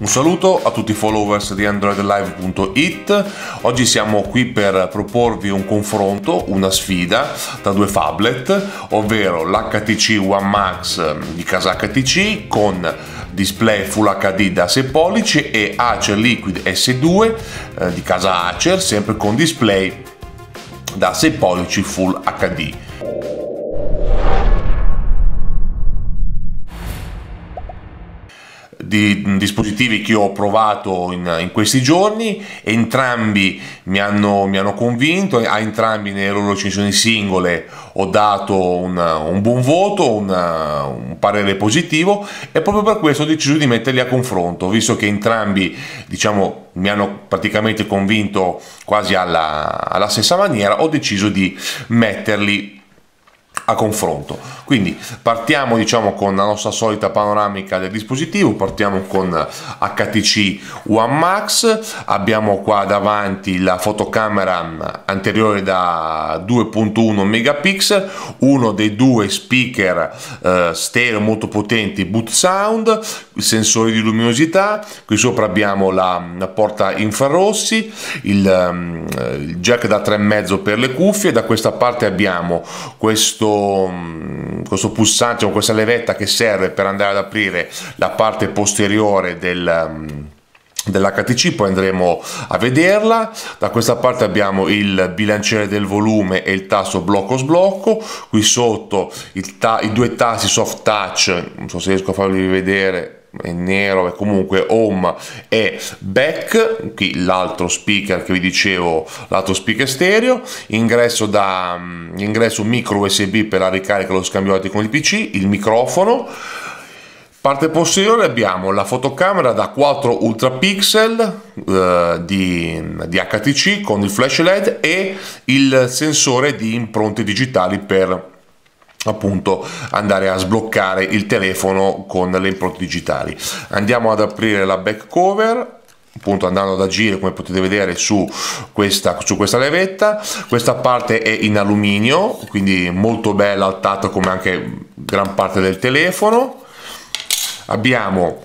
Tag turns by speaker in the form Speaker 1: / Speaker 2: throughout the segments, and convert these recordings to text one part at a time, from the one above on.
Speaker 1: Un saluto a tutti i followers di AndroidLive.it. Oggi siamo qui per proporvi un confronto, una sfida tra due phablet, ovvero l'HTC One Max di casa HTC con display Full HD da 6 pollici e Acer Liquid S2 eh, di casa Acer, sempre con display da 6 pollici Full HD. Di dispositivi che ho provato in, in questi giorni, entrambi mi hanno, mi hanno, convinto, a entrambi nelle loro recensioni singole ho dato un, un buon voto, un, un, parere positivo e proprio per questo ho deciso di metterli a confronto, visto che entrambi diciamo, mi hanno praticamente convinto quasi alla, alla stessa maniera, ho deciso di metterli a confronto. Quindi partiamo diciamo con la nostra solita panoramica del dispositivo, partiamo con HTC One Max, abbiamo qua davanti la fotocamera anteriore da 2.1 megapixel, uno dei due speaker eh, stereo molto potenti boot sound, il sensore di luminosità, qui sopra abbiamo la, la porta infrarossi, il, um, il jack da 3,5 per le cuffie, da questa parte abbiamo questo Questo, pulsante o questa levetta che serve per andare ad aprire la parte posteriore del dell'HTC poi andremo a vederla. Da questa parte abbiamo il bilanciere del volume e il tasto blocco sblocco. Qui sotto i due tasti soft touch non so se riesco a farvi vedere è nero e comunque home e back qui l'altro speaker che vi dicevo l'altro speaker stereo ingresso da mm, ingresso micro usb per la ricarica lo scambio dati con il pc il microfono. Parte posteriore abbiamo la fotocamera da 4 ultra pixel eh, di, di HTC con il flash led e il sensore di impronte digitali per appunto andare a sbloccare il telefono con le impronte digitali. Andiamo ad aprire la back cover appunto andando ad agire come potete vedere su questa, su questa levetta. Questa parte è in alluminio quindi molto bella al tatto come anche gran parte del telefono. Abbiamo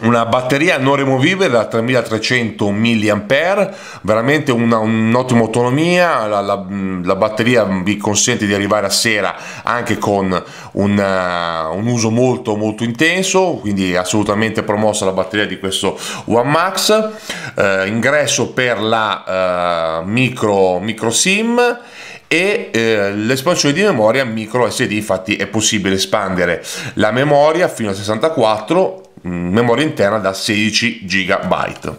Speaker 1: una batteria non rimovibile da 3300 mAh, veramente una, un'ottima autonomia, la, la, la, batteria vi consente di arrivare a sera anche con un, uh, un, uso molto molto intenso, quindi assolutamente promossa la batteria di questo One Max, uh, ingresso per la uh, micro, micro SIM e eh, l'espansione di memoria micro SD infatti è possibile espandere la memoria fino a 64 Mm, memoria interna da 16 GB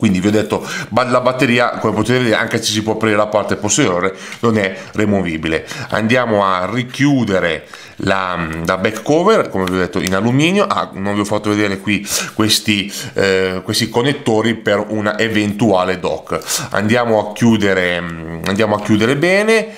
Speaker 1: quindi vi ho detto la batteria come potete vedere anche se si può aprire la parte posteriore non è removibile. Andiamo a richiudere la, mm, la back cover come vi ho detto in alluminio. Ah, non vi ho fatto vedere qui questi, eh, questi connettori per una eventuale dock. Andiamo a chiudere mm, andiamo a chiudere bene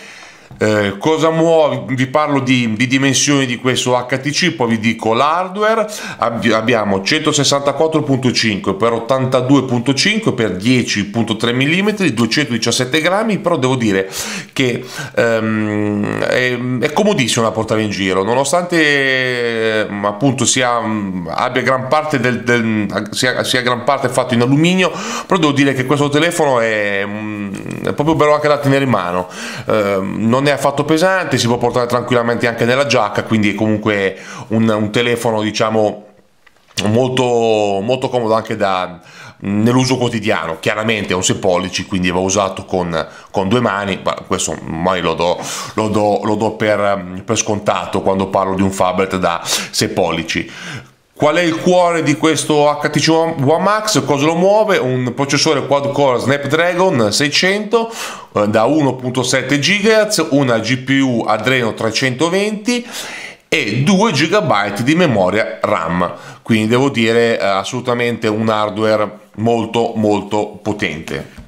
Speaker 1: eh, cosa muove? Vi parlo di, di, dimensioni di questo HTC, poi vi dico l'hardware. Abbi- abbiamo 164.5 per 82.5 per 10.3 mm, 217 grammi, però devo dire che ehm, è, è, comodissimo da portare in giro, nonostante ehm, appunto sia, abbia gran parte del, del sia, sia, gran parte fatto in alluminio, però devo dire che questo telefono è, è proprio bello anche da tenere in mano. Eh, non è affatto pesante, si può portare tranquillamente anche nella giacca, quindi è comunque un, un telefono diciamo molto, molto comodo anche da, nell'uso quotidiano. Chiaramente è un 6 pollici, quindi va usato con, con due mani, ma questo mai lo do, lo do, lo do per, per, scontato quando parlo di un phablet da 6 pollici. Qual è il cuore di questo HTC One Max? Cosa lo muove? Un processore quad-core Snapdragon 600 eh, da 1.7 GHz, una GPU Adreno 320 e 2 GB di memoria RAM. Quindi devo dire eh, assolutamente un hardware molto molto potente.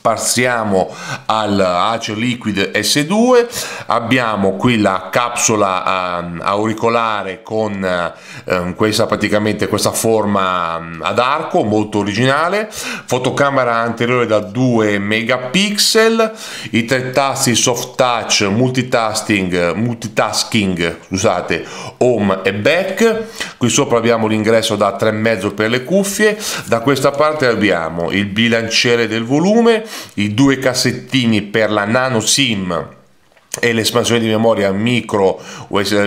Speaker 1: Passiamo al Acer Liquid S2 abbiamo qui la capsula uh, auricolare con uh, questa praticamente questa forma um, ad arco molto originale. Fotocamera anteriore da 2 megapixel. I tre tasti soft touch multitasking multitasking scusate home e back. Qui sopra abbiamo l'ingresso da 3,5 per le cuffie. Da questa parte abbiamo il bilanciere del volume volume, i due cassettini per la nano SIM e l'espansione di memoria micro,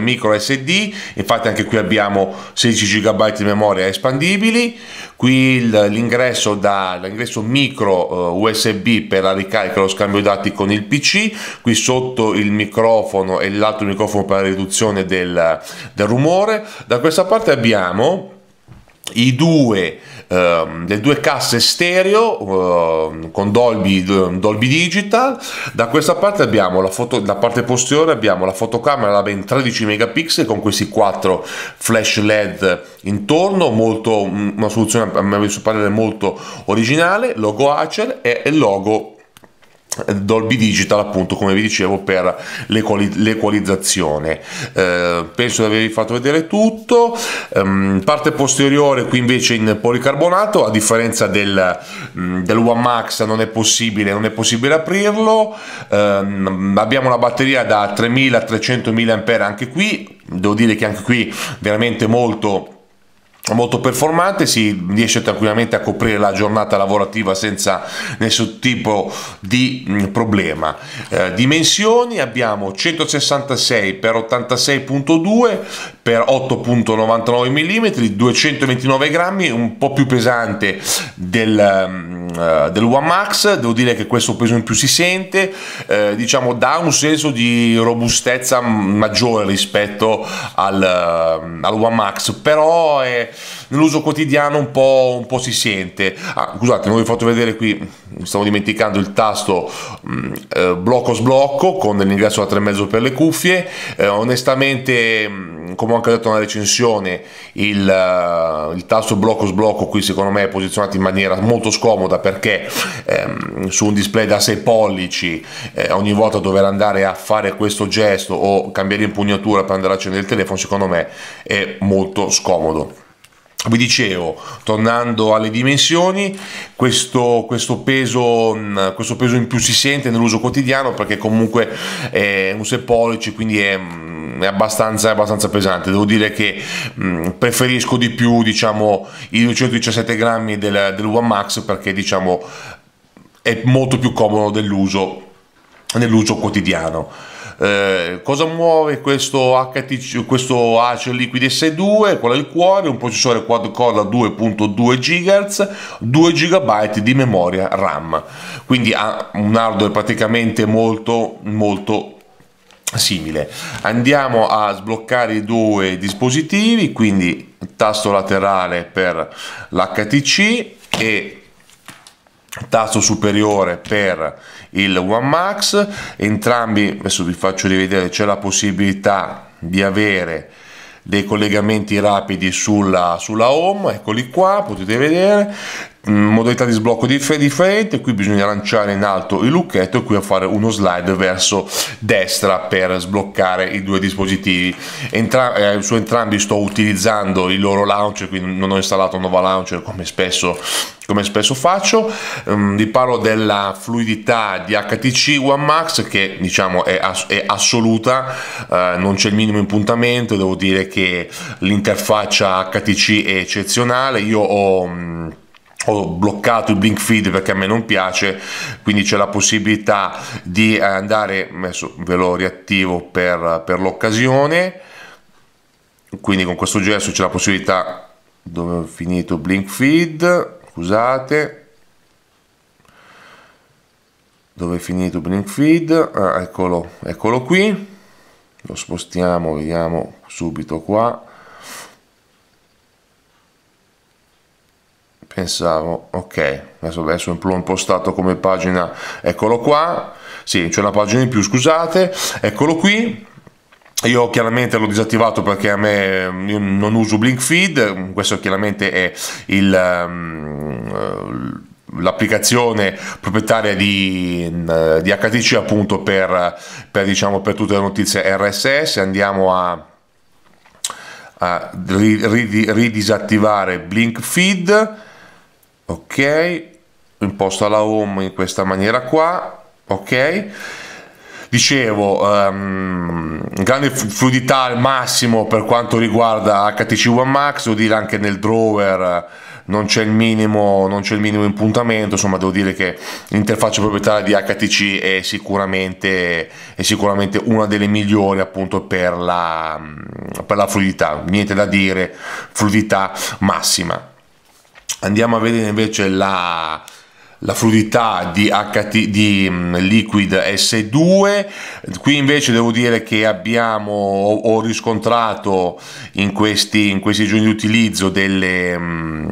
Speaker 1: micro SD infatti anche qui abbiamo 16 GB di memoria espandibili. Qui l'ingresso da l'ingresso micro uh, USB per la ricarica e lo scambio dati con il PC qui sotto il microfono e l'altro microfono per la riduzione del, del rumore. Da questa parte abbiamo i due uh, le due casse stereo uh, con Dolby, Dolby Digital. Da questa parte abbiamo la foto da parte posteriore abbiamo la fotocamera da ben 13 megapixel con questi quattro flash led intorno molto una soluzione a mio parere molto originale. Logo Acer e il logo Dolby Digital appunto come vi dicevo per l'equalizzazione. Eh, penso di avervi fatto vedere tutto. Um, parte posteriore qui invece in policarbonato a differenza del, um, del One Max non è possibile non è possibile aprirlo. Um, abbiamo una batteria da 3300 mAh anche qui. Devo dire che anche qui veramente molto molto performante, si riesce tranquillamente a coprire la giornata lavorativa senza nessun tipo di mm, problema. Eh, dimensioni abbiamo 166 x 86.2 x 8.99 mm, 229 grammi, un po' più pesante del, uh, del One Max, devo dire che questo peso in più si sente, eh, diciamo dà un senso di robustezza maggiore rispetto al, uh, al One Max, però è nell'uso quotidiano un po', un po', si sente. Ah, scusate, non vi ho fatto vedere qui, stavo dimenticando il tasto mm, eh, blocco sblocco con l'ingresso da 3,5 per le cuffie. Eh, onestamente, mm, come ho anche detto nella recensione, il, uh, il, tasto blocco sblocco qui secondo me è posizionato in maniera molto scomoda perché ehm, su un display da 6 pollici eh, ogni volta dover andare a fare questo gesto o cambiare impugnatura per andare a accendere il telefono secondo me è molto scomodo vi dicevo, tornando alle dimensioni, questo, questo, peso, mm, questo, peso, in più si sente nell'uso quotidiano perché comunque è un 6 pollici, quindi è, mm, è, abbastanza, è, abbastanza, pesante. Devo dire che mm, preferisco di più diciamo, i 217 grammi del, del One Max perché diciamo, è molto più comodo dell'uso, nell'uso quotidiano. Eh, cosa muove questo, HTC, questo Acer Liquid S2? Qual è il cuore? Un processore quad core da 2.2 GHz, 2 GB di memoria RAM. Quindi ha un hardware praticamente molto molto simile. Andiamo a sbloccare i due dispositivi, quindi tasto laterale per l'HTC e tasto superiore per il One Max. Entrambi adesso vi faccio rivedere c'è la possibilità di avere dei collegamenti rapidi sulla, sulla home eccoli qua potete vedere modalità di sblocco differente qui bisogna lanciare in alto il lucchetto e qui a fare uno slide verso destra per sbloccare i due dispositivi. Entra eh, su entrambi sto utilizzando il loro launcher quindi non ho installato un nuovo launcher come spesso come spesso faccio, um, vi parlo della fluidità di HTC One Max che diciamo è, ass è assoluta, uh, non c'è il minimo impuntamento, devo dire che l'interfaccia HTC è eccezionale, io ho... Um, ho bloccato il blink feed perché a me non piace quindi c'è la possibilità di andare adesso ve lo riattivo per, per l'occasione quindi con questo gesto c'è la possibilità dove ho finito blink feed scusate dove è finito blink feed ah, eccolo, eccolo qui lo spostiamo vediamo subito qua pensavo ok adesso, adesso l'ho impostato come pagina eccolo qua. Sì c'è una pagina in più scusate eccolo qui. Io chiaramente l'ho disattivato perché a me non uso blink feed questo chiaramente è il um, l'applicazione proprietaria di, di, HTC appunto per, per, diciamo, per tutte le notizie RSS andiamo a, a ridisattivare Blink Feed ok imposta la home in questa maniera qua ok dicevo um, grande fluidità al massimo per quanto riguarda HTC One Max devo dire anche nel drawer non c'è il minimo, non c'è il minimo impuntamento, insomma devo dire che l'interfaccia proprietaria di HTC è sicuramente, è sicuramente una delle migliori appunto per la, per la fluidità, niente da dire, fluidità massima. Andiamo a vedere invece la, la fluidità di, HT, di mm, Liquid S2 qui invece devo dire che abbiamo ho, riscontrato in questi, in questi giorni di utilizzo delle mm,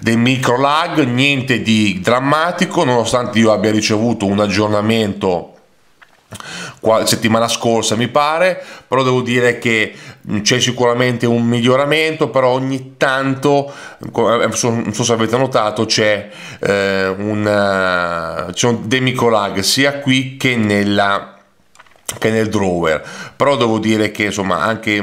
Speaker 1: dei micro lag niente di drammatico nonostante io abbia ricevuto un aggiornamento settimana scorsa mi pare, però devo dire che c'è sicuramente un miglioramento, però ogni tanto, non so se avete notato, c'è, eh, un, c'è un demicolag sia qui che nella che nel drawer. Però devo dire che insomma anche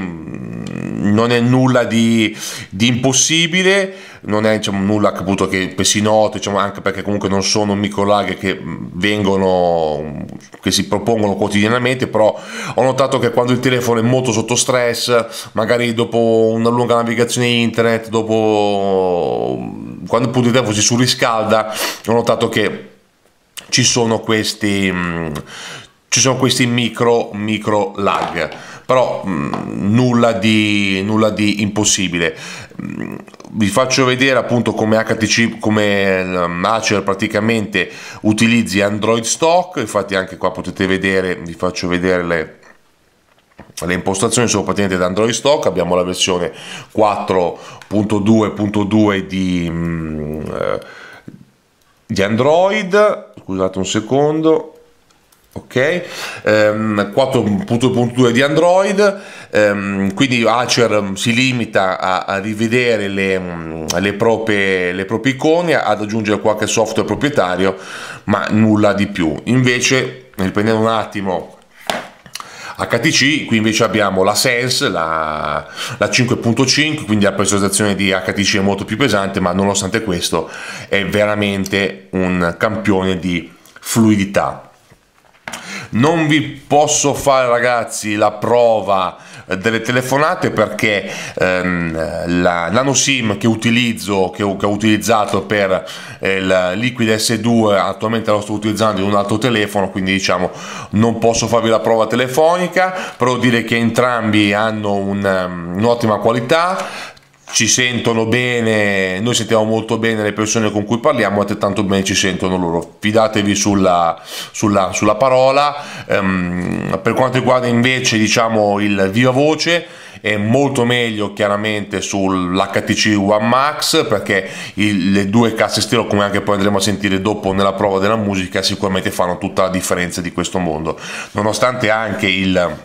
Speaker 1: non è nulla di, di impossibile non è diciamo, nulla appunto che si noti diciamo, anche perché comunque non sono microlaghe che vengono che si propongono quotidianamente però ho notato che quando il telefono è molto sotto stress magari dopo una lunga navigazione internet dopo quando appunto il telefono si surriscalda ho notato che ci sono questi ci sono questi micro, micro lag, però mh, nulla, di, nulla di impossibile. Mh, vi faccio vedere appunto come HTC, come Acer praticamente utilizzi Android stock, infatti anche qua potete vedere, vi faccio vedere le, le impostazioni sono praticamente da Android stock, abbiamo la versione 4.2.2 di, eh, di Android, scusate un secondo, ok? Um, 4.2 di Android, um, quindi Acer si limita a, a rivedere le, mm, le, proprie, le, proprie, icone, ad aggiungere qualche software proprietario, ma nulla di più. Invece, riprendendo un attimo HTC, qui invece abbiamo la Sense, la, la 5.5, quindi la presentazione di HTC è molto più pesante, ma nonostante questo è veramente un campione di fluidità non vi posso fare ragazzi la prova delle telefonate perché ehm, la nano sim che utilizzo che ho, che ho utilizzato per eh, il liquid S2 attualmente lo sto utilizzando in un altro telefono quindi diciamo non posso farvi la prova telefonica però dire che entrambi hanno um, un'ottima qualità ci sentono bene, noi sentiamo molto bene le persone con cui parliamo, altrettanto bene ci sentono loro. Fidatevi sulla, sulla, sulla parola. Um, per quanto riguarda invece diciamo, il viva voce, è molto meglio chiaramente sull'HTC One Max perché il, le due casse stereo come anche poi andremo a sentire dopo nella prova della musica sicuramente fanno tutta la differenza di questo mondo nonostante anche il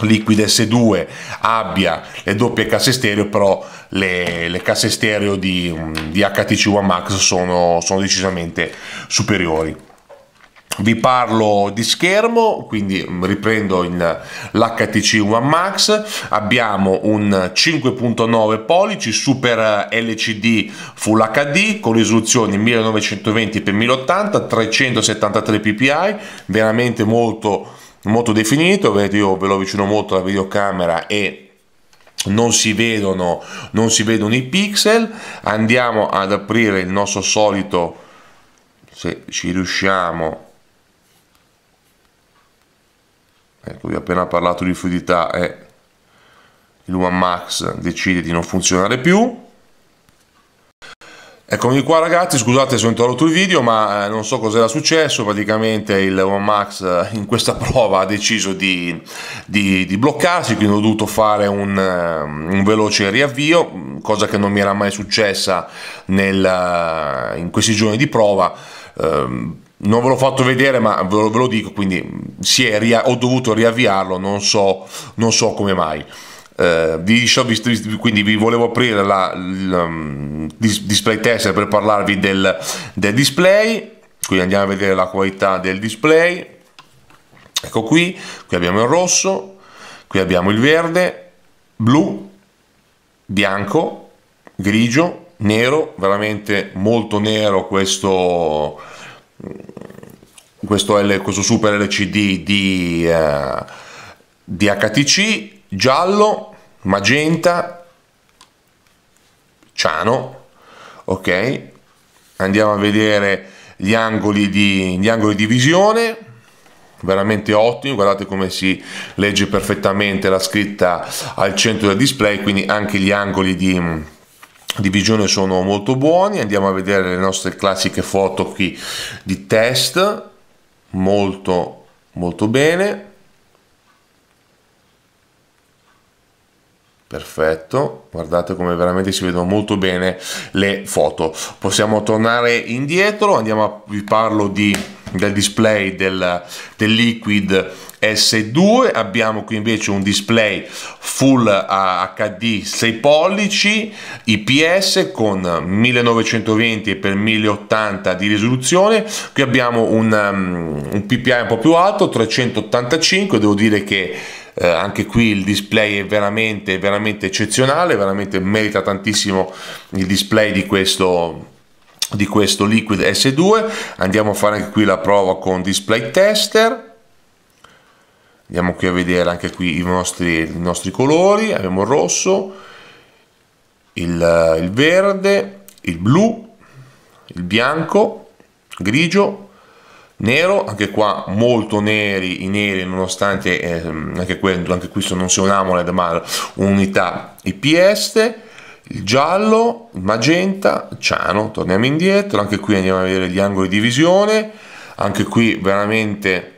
Speaker 1: Liquid S2 abbia le doppie casse stereo però le, le casse stereo di, di, HTC One Max sono, sono decisamente superiori. Vi parlo di schermo quindi riprendo l'HTC One Max. Abbiamo un 5.9 pollici super LCD Full HD con risoluzione 1920x1080 373 ppi veramente molto molto definito, vedete io ve lo avvicino molto alla videocamera e non si vedono non si vedono i pixel. Andiamo ad aprire il nostro solito se ci riusciamo. Ecco vi ho appena parlato di fluidità e il One Max decide di non funzionare più Eccomi qua ragazzi, scusate se ho interrotto il video ma eh, non so cos'era successo, praticamente il One Max eh, in questa prova ha deciso di, di, di bloccarsi, quindi ho dovuto fare un, eh, un, veloce riavvio, cosa che non mi era mai successa nel, in questi giorni di prova. Um, non ve l'ho fatto vedere ma ve lo, ve lo dico, quindi ho dovuto riavviarlo, non so, non so come mai. Eh, di, quindi vi volevo aprire la, la um, display tester per parlarvi del, del display. Quindi andiamo a vedere la qualità del display. Ecco qui qui abbiamo il rosso qui abbiamo il verde blu bianco grigio nero veramente molto nero questo questo, L, questo super LCD di, uh, di HTC giallo magenta ciano ok? Andiamo a vedere gli angoli di, gli angoli di visione. Veramente ottimi guardate come si legge perfettamente la scritta al centro del display quindi anche gli angoli di, di visione sono molto buoni. Andiamo a vedere le nostre classiche foto qui di test molto molto bene Perfetto, guardate come veramente si vedono molto bene le foto. Possiamo tornare indietro, andiamo a, vi parlo di, del display del, del Liquid S2, abbiamo qui invece un display full HD 6 pollici IPS con 1920 x 1080 di risoluzione, qui abbiamo un, um, un PPI un po' più alto, 385, devo dire che eh, anche qui il display è veramente, veramente eccezionale, veramente merita tantissimo il display di questo, di questo Liquid S2. Andiamo a fare anche qui la prova con display tester. Andiamo qui a vedere anche qui i nostri, i nostri colori, abbiamo il rosso, il, il verde, il blu, il bianco, grigio, nero anche qua molto neri i neri nonostante eh, anche, quello, anche questo non sia un AMOLED ma un'unità IPS il giallo il magenta ciano torniamo indietro anche qui andiamo a vedere gli angoli di visione anche qui veramente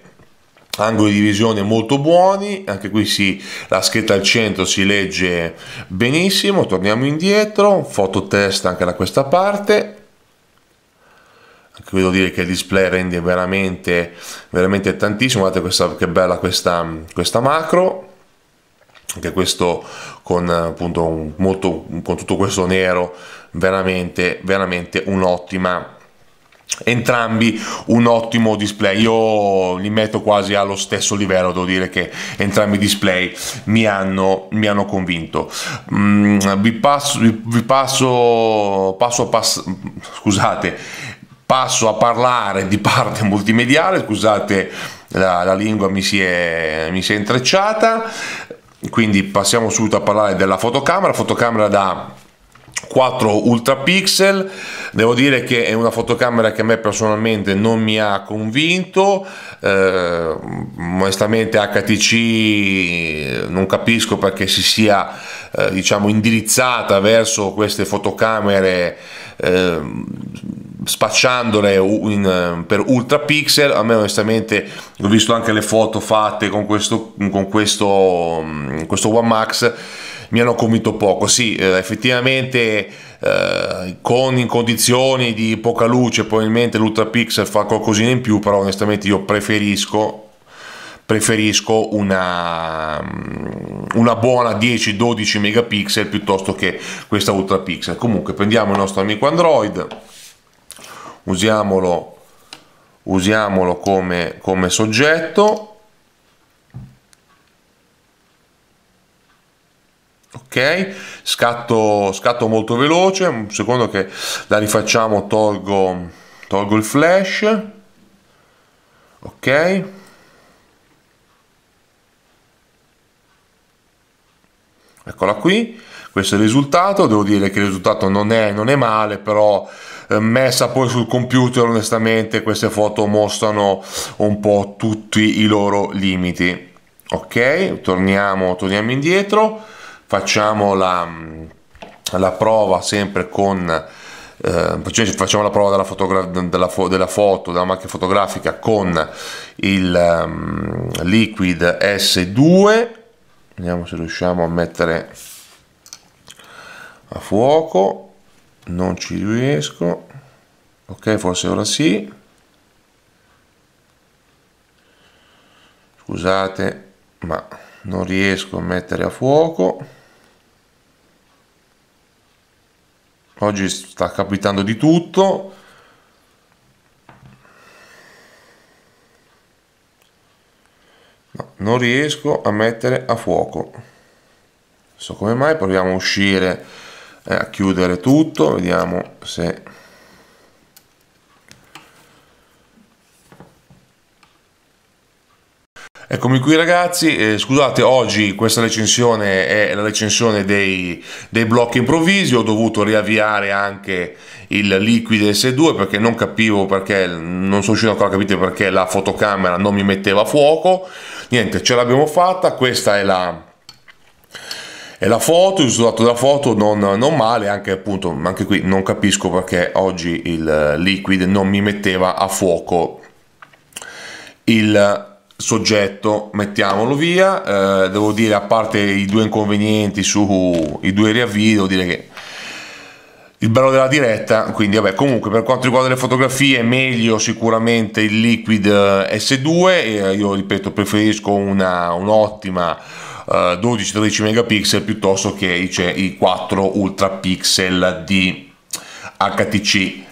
Speaker 1: angoli di visione molto buoni anche qui si, la scheda al centro si legge benissimo torniamo indietro foto test anche da questa parte qui devo dire che il display rende veramente, veramente tantissimo. Guardate questa, che bella questa, questa macro. Anche questo con appunto molto con tutto questo nero veramente veramente un'ottima entrambi un ottimo display. Io li metto quasi allo stesso livello devo dire che entrambi i display mi hanno, mi hanno convinto. Mm, vi passo vi, vi passo passo passo scusate passo a parlare di parte multimediale, scusate la, la lingua mi si, è, mi si è intrecciata, quindi passiamo subito a parlare della fotocamera, fotocamera da 4 ultra pixel devo dire che è una fotocamera che a me personalmente non mi ha convinto. Eh, onestamente HTC non capisco perché si sia eh, diciamo indirizzata verso queste fotocamere eh, spacciandole in, per ultra pixel a me onestamente ho visto anche le foto fatte con questo, con questo, questo One Max mi hanno convinto poco. Sì eh, effettivamente eh, con in condizioni di poca luce probabilmente l'ultra pixel fa qualcosina in più però onestamente io preferisco preferisco una, una buona 10-12 megapixel piuttosto che questa ultra pixel comunque prendiamo il nostro amico android usiamolo, usiamolo come, come soggetto. Ok? Scatto, scatto molto veloce un secondo che la rifacciamo tolgo, tolgo il flash. Ok? Eccola qui questo è il risultato devo dire che il risultato non è, non è male però messa poi sul computer onestamente queste foto mostrano un po' tutti i loro limiti. Ok torniamo, torniamo indietro. Facciamo la, la prova sempre con eh, facciamo la prova della, fotogra- della, fo- della, foto della macchina fotografica con il um, liquid S2 vediamo se riusciamo a mettere a fuoco non ci riesco. Ok forse ora sì. Scusate ma non riesco a mettere a fuoco. Oggi sta capitando di tutto. No, non riesco a mettere a fuoco. So come mai proviamo a uscire a chiudere tutto vediamo se Eccomi qui ragazzi, eh, scusate oggi questa recensione è la recensione dei, dei, blocchi improvvisi, ho dovuto riavviare anche il Liquid S2 perché non capivo perché, non sono riuscito ancora a capire perché la fotocamera non mi metteva fuoco, niente ce l'abbiamo fatta, questa è la, è la foto, il risultato della foto non, non, male, anche appunto, anche qui non capisco perché oggi il Liquid non mi metteva a fuoco il soggetto. Mettiamolo via eh, devo dire a parte i due inconvenienti su i due riavvii devo dire che il bello della diretta quindi vabbè comunque per quanto riguarda le fotografie meglio sicuramente il liquid eh, S2 e io ripeto preferisco un'ottima 12-13 megapixel piuttosto che i, cioè, i 4 ultra pixel di HTC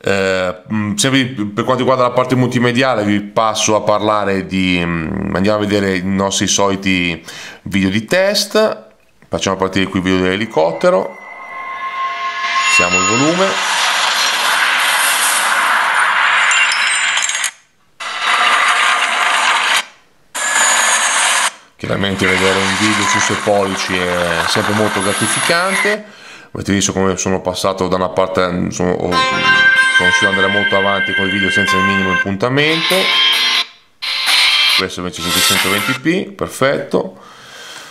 Speaker 1: eh, mm, per quanto riguarda la parte multimediale vi passo a parlare di mm, andiamo a vedere i nostri soliti video di test. Facciamo partire qui il video dell'elicottero. Siamo il volume chiaramente vedere un video su 6 pollici è sempre molto gratificante. Avete visto come sono passato da una parte sono, sono riuscito ad andare molto avanti con il video senza il minimo impuntamento. Questo invece 720p perfetto.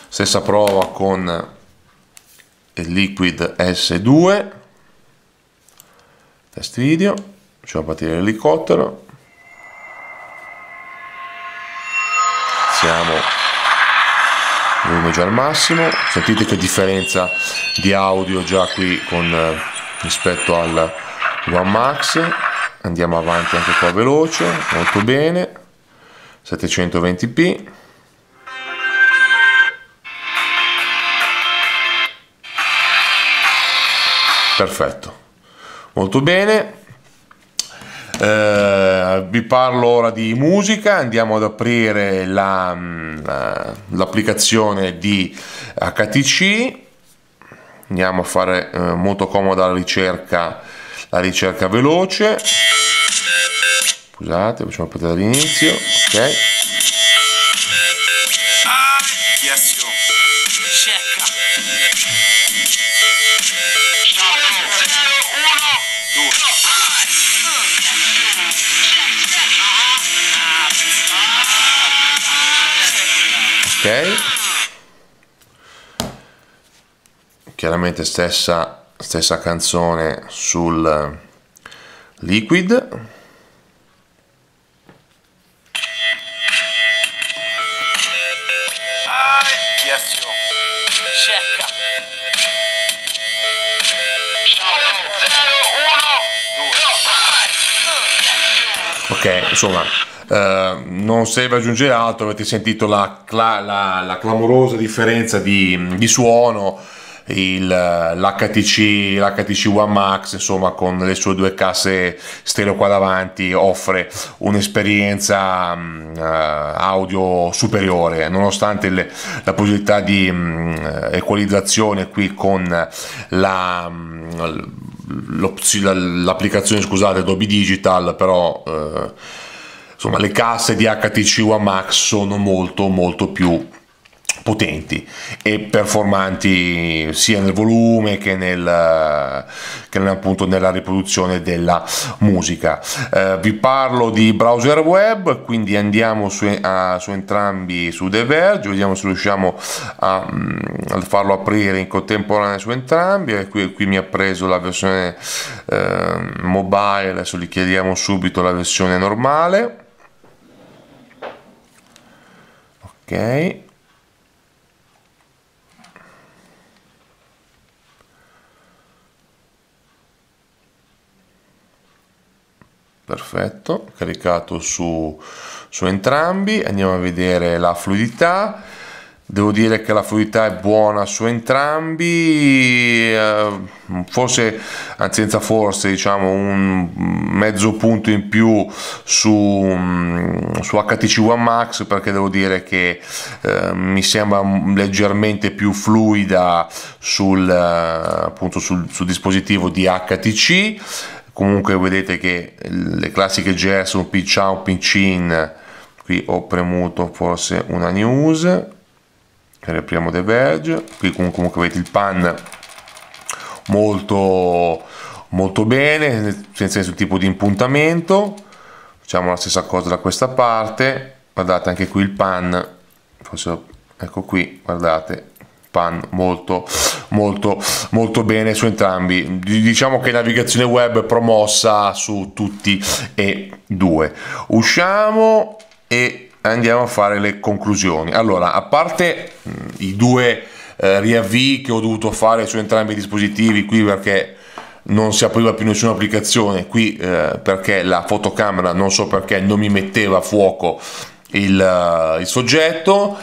Speaker 1: Stessa prova con il liquid S2 test video facciamo partire l'elicottero. Siamo volume già al massimo. Sentite che differenza di audio già qui con eh, rispetto al One Max. Andiamo avanti anche qua veloce molto bene. 720p perfetto. Molto bene eh, vi parlo ora di musica andiamo ad aprire mm, l'applicazione la, di HTC andiamo a fare eh, molto comoda la ricerca la ricerca veloce. Scusate facciamo partire dall'inizio ok chiaramente stessa stessa canzone sul Liquid. Ok insomma Uh, non serve aggiungere altro avete sentito la, la, la, la clamorosa differenza di, di suono l'HTC, l'HTC One Max insomma con le sue due casse stereo qua davanti offre un'esperienza um, uh, audio superiore nonostante le, la possibilità di um, equalizzazione qui con la um, l'applicazione scusate Dolby Digital però uh, insomma le casse di HTC One Max sono molto molto più potenti e performanti sia nel volume che, nel, che nella riproduzione della musica. Eh, vi parlo di browser web, quindi andiamo su, a, su entrambi su The Verge, vediamo se riusciamo a, mm, a, farlo aprire in contemporanea su entrambi. E qui, qui mi ha preso la versione eh, mobile, adesso gli chiediamo subito la versione normale. Ok. Perfetto caricato su, su entrambi andiamo a vedere la fluidità Devo dire che la fluidità è buona su entrambi, eh, forse, anzi senza forse, diciamo un mezzo punto in più su, mm, su HTC One Max perché devo dire che eh, mi sembra leggermente più fluida sul, eh, appunto sul, sul dispositivo di HTC. Comunque vedete che le classiche GS, un pinch out, pinch in, qui ho premuto forse una news. Riapriamo The Verge. Qui comunque avete il pan molto molto bene senza nessun tipo di impuntamento. Facciamo la stessa cosa da questa parte. Guardate anche qui il pan. Forse ecco qui guardate pan molto molto molto bene su entrambi diciamo che navigazione web promossa su tutti e due usciamo e andiamo a fare le conclusioni. Allora, a parte mh, i due eh, riavvii che ho dovuto fare su entrambi i dispositivi qui perché non si apriva più nessuna applicazione, qui eh, perché la fotocamera non so perché non mi metteva a fuoco il, uh, il soggetto.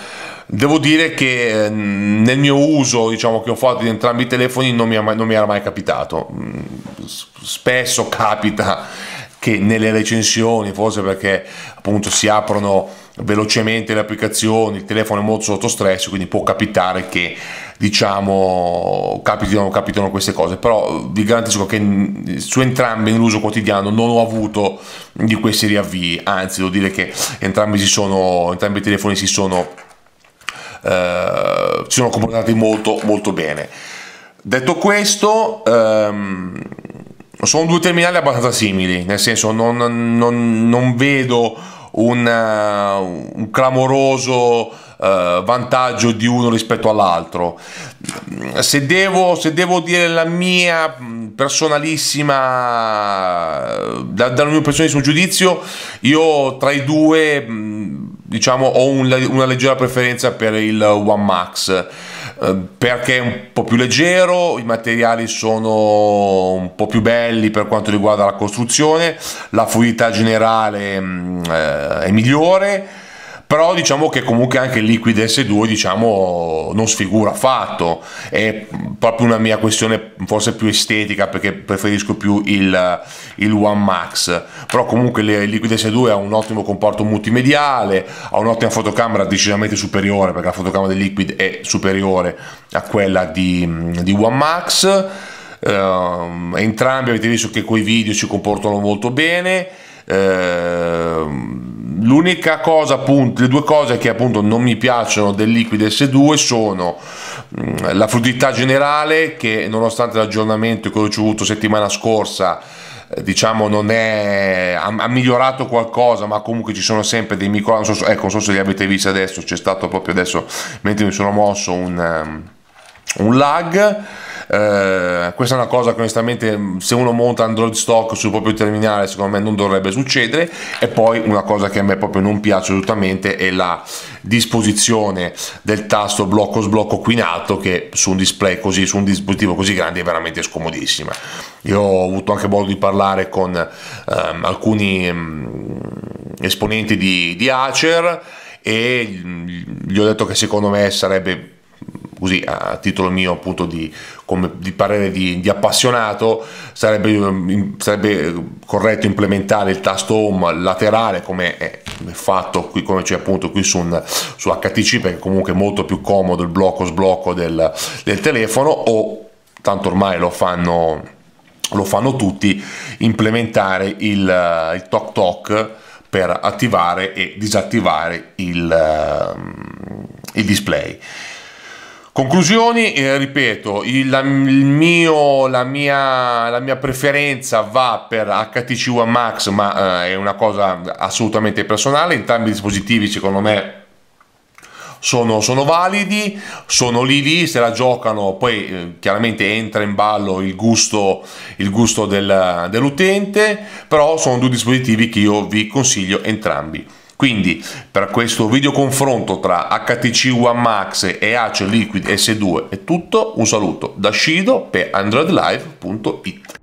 Speaker 1: Devo dire che eh, nel mio uso diciamo, che ho fatto di entrambi i telefoni non mi, mai, non mi era mai capitato. Spesso capita che nelle recensioni, forse perché appunto si aprono velocemente le applicazioni, il telefono è molto sotto stress, quindi può capitare che diciamo capitano, capitano queste cose, però vi garantisco che su entrambi nell'uso quotidiano non ho avuto di questi riavvii, anzi devo dire che entrambi, sono, entrambi i telefoni si sono, eh, si sono comportati molto molto bene. Detto questo, ehm, sono due terminali abbastanza simili, nel senso non, non, non vedo un, uh, un clamoroso uh, vantaggio di uno rispetto all'altro. Se devo, se devo dire la mia personalissima, da, dal mio personalissimo giudizio, io tra i due diciamo ho un, una leggera preferenza per il One Max eh, perché è un po' più leggero, i materiali sono un po' più belli per quanto riguarda la costruzione, la fluidità generale mm, eh, è migliore però diciamo che comunque anche il Liquid S2 diciamo non sfigura affatto. È proprio una mia questione forse più estetica perché preferisco più il, il One Max. Però comunque il Liquid S2 ha un ottimo comporto multimediale ha un'ottima fotocamera decisamente superiore perché la fotocamera del Liquid è superiore a quella di, di One Max. Uh, entrambi avete visto che quei video si comportano molto bene. Uh, L'unica cosa, appunto, le due cose che appunto non mi piacciono del Liquid S2 sono mm, la fluidità generale che nonostante l'aggiornamento che ho ricevuto settimana scorsa eh, diciamo non è ha, ha, migliorato qualcosa ma comunque ci sono sempre dei micro non so, ecco non so se li avete visti adesso c'è stato proprio adesso mentre mi sono mosso un, um, un lag eh, questa è una cosa che onestamente se uno monta Android stock sul proprio terminale secondo me non dovrebbe succedere. E poi una cosa che a me proprio non piace assolutamente è la disposizione del tasto blocco sblocco qui in alto che su un display così su un dispositivo così grande è veramente scomodissima. Io ho avuto anche modo di parlare con ehm, alcuni ehm, esponenti di, di Acer e gli ho detto che secondo me sarebbe così a titolo mio appunto di, come, di parere di, di appassionato sarebbe, sarebbe, corretto implementare il tasto home laterale come è fatto qui come c'è appunto qui su, un, su HTC perché comunque è molto più comodo il blocco sblocco del, del telefono o tanto ormai lo fanno lo fanno tutti implementare il, il toc toc per attivare e disattivare il, il display Conclusioni, eh, ripeto, il, il mio, la, mia, la, mia, preferenza va per HTC One Max, ma eh, è una cosa assolutamente personale, entrambi i dispositivi secondo me sono, sono, validi, sono lì lì, se la giocano, poi eh, chiaramente entra in ballo il gusto, il gusto del, dell'utente, però sono due dispositivi che io vi consiglio entrambi. Quindi per questo video confronto tra HTC One Max e Acer Liquid S2 è tutto, un saluto da Shido per AndroidLive.it